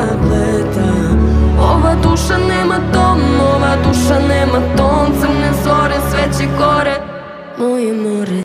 zapleta Ova duša nema tom, ova duša nema ton. Crne zore sve će gore, moje more.